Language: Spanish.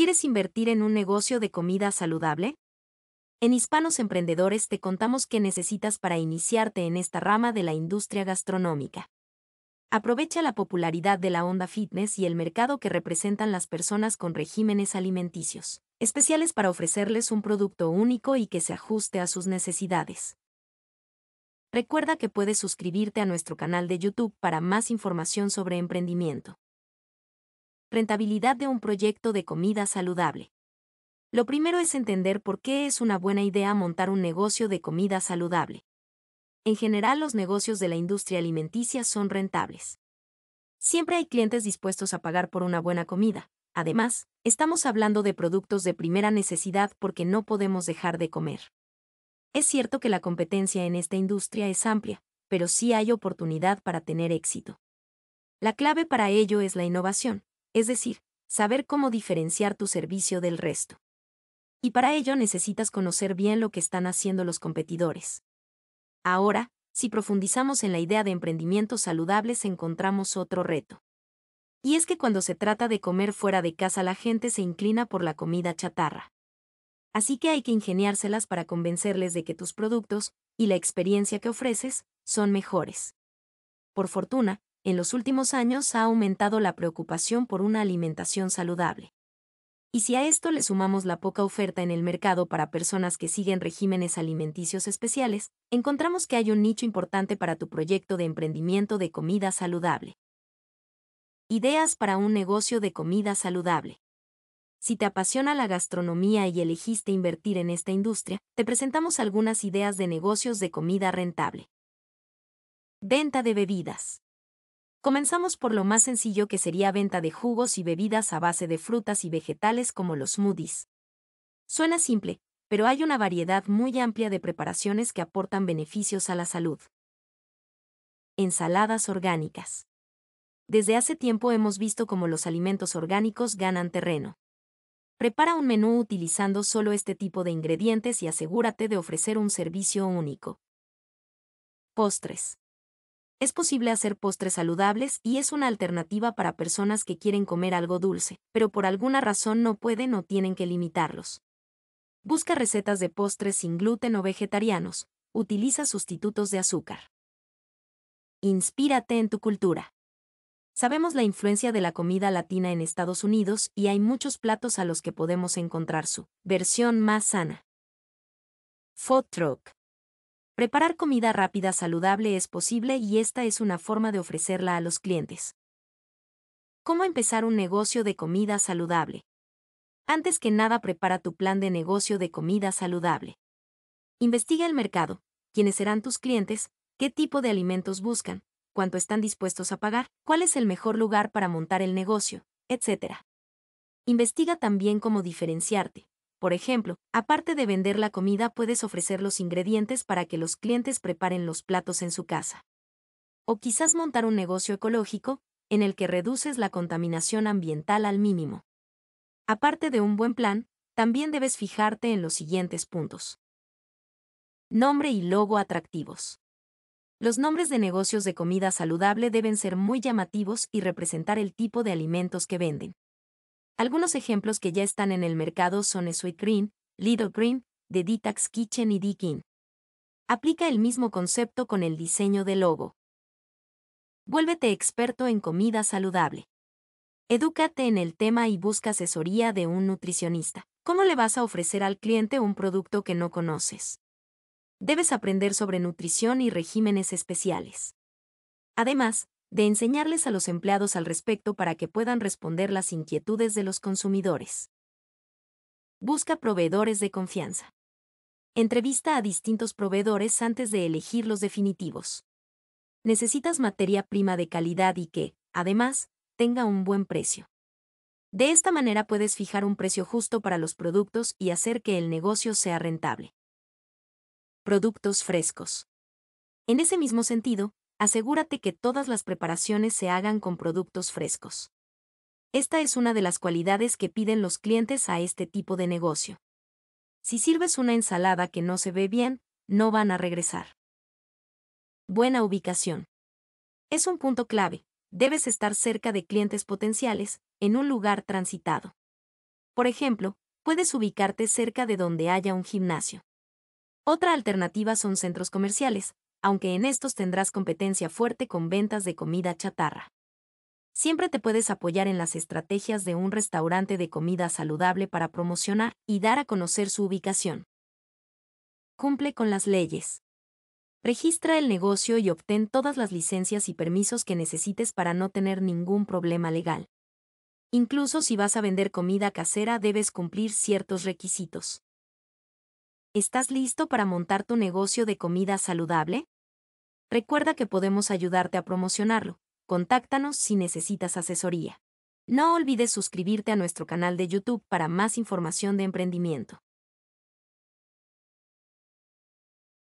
¿Quieres invertir en un negocio de comida saludable? En Hispanos Emprendedores te contamos qué necesitas para iniciarte en esta rama de la industria gastronómica. Aprovecha la popularidad de la onda fitness y el mercado que representan las personas con regímenes alimenticios, especiales para ofrecerles un producto único y que se ajuste a sus necesidades. Recuerda que puedes suscribirte a nuestro canal de YouTube para más información sobre emprendimiento. Rentabilidad de un proyecto de comida saludable. Lo primero es entender por qué es una buena idea montar un negocio de comida saludable. En general los negocios de la industria alimenticia son rentables. Siempre hay clientes dispuestos a pagar por una buena comida. Además, estamos hablando de productos de primera necesidad porque no podemos dejar de comer. Es cierto que la competencia en esta industria es amplia, pero sí hay oportunidad para tener éxito. La clave para ello es la innovación, es decir, saber cómo diferenciar tu servicio del resto. Y para ello necesitas conocer bien lo que están haciendo los competidores. Ahora, si profundizamos en la idea de emprendimientos saludables encontramos otro reto. Y es que cuando se trata de comer fuera de casa la gente se inclina por la comida chatarra. Así que hay que ingeniárselas para convencerles de que tus productos, y la experiencia que ofreces, son mejores. Por fortuna, en los últimos años ha aumentado la preocupación por una alimentación saludable. Y si a esto le sumamos la poca oferta en el mercado para personas que siguen regímenes alimenticios especiales, encontramos que hay un nicho importante para tu proyecto de emprendimiento de comida saludable. Ideas para un negocio de comida saludable. Si te apasiona la gastronomía y elegiste invertir en esta industria, te presentamos algunas ideas de negocios de comida rentable. Venta de bebidas. Comenzamos por lo más sencillo que sería venta de jugos y bebidas a base de frutas y vegetales como los smoothies. Suena simple, pero hay una variedad muy amplia de preparaciones que aportan beneficios a la salud. Ensaladas orgánicas. Desde hace tiempo hemos visto cómo los alimentos orgánicos ganan terreno. Prepara un menú utilizando solo este tipo de ingredientes y asegúrate de ofrecer un servicio único. Postres. Es posible hacer postres saludables y es una alternativa para personas que quieren comer algo dulce, pero por alguna razón no pueden o tienen que limitarlos. Busca recetas de postres sin gluten o vegetarianos. Utiliza sustitutos de azúcar. Inspírate en tu cultura. Sabemos la influencia de la comida latina en Estados Unidos y hay muchos platos a los que podemos encontrar su versión más sana. Food truck. Preparar comida rápida saludable es posible y esta es una forma de ofrecerla a los clientes. ¿Cómo empezar un negocio de comida saludable? Antes que nada prepara tu plan de negocio de comida saludable. Investiga el mercado, quiénes serán tus clientes, qué tipo de alimentos buscan, cuánto están dispuestos a pagar, cuál es el mejor lugar para montar el negocio, etc. Investiga también cómo diferenciarte, por ejemplo, aparte de vender la comida puedes ofrecer los ingredientes para que los clientes preparen los platos en su casa. O quizás montar un negocio ecológico, en el que reduces la contaminación ambiental al mínimo. Aparte de un buen plan, también debes fijarte en los siguientes puntos. Nombre y logo atractivos. Los nombres de negocios de comida saludable deben ser muy llamativos y representar el tipo de alimentos que venden. Algunos ejemplos que ya están en el mercado son Sweet Green, Little Green, The Detox Kitchen y Dikin. Aplica el mismo concepto con el diseño del logo. Vuélvete experto en comida saludable. Edúcate en el tema y busca asesoría de un nutricionista. ¿Cómo le vas a ofrecer al cliente un producto que no conoces? Debes aprender sobre nutrición y regímenes especiales. Además, de enseñarles a los empleados al respecto para que puedan responder las inquietudes de los consumidores. Busca proveedores de confianza. Entrevista a distintos proveedores antes de elegir los definitivos. Necesitas materia prima de calidad y que, además, tenga un buen precio. De esta manera puedes fijar un precio justo para los productos y hacer que el negocio sea rentable. Productos frescos. En ese mismo sentido, asegúrate que todas las preparaciones se hagan con productos frescos. Esta es una de las cualidades que piden los clientes a este tipo de negocio. Si sirves una ensalada que no se ve bien, no van a regresar. Buena ubicación. Es un punto clave. Debes estar cerca de clientes potenciales, en un lugar transitado. Por ejemplo, puedes ubicarte cerca de donde haya un gimnasio. Otra alternativa son centros comerciales, aunque en estos tendrás competencia fuerte con ventas de comida chatarra. Siempre te puedes apoyar en las estrategias de un restaurante de comida saludable para promocionar y dar a conocer su ubicación. Cumple con las leyes. Registra el negocio y obtén todas las licencias y permisos que necesites para no tener ningún problema legal. Incluso si vas a vender comida casera debes cumplir ciertos requisitos. ¿Estás listo para montar tu negocio de comida saludable? Recuerda que podemos ayudarte a promocionarlo. Contáctanos si necesitas asesoría. No olvides suscribirte a nuestro canal de YouTube para más información de emprendimiento.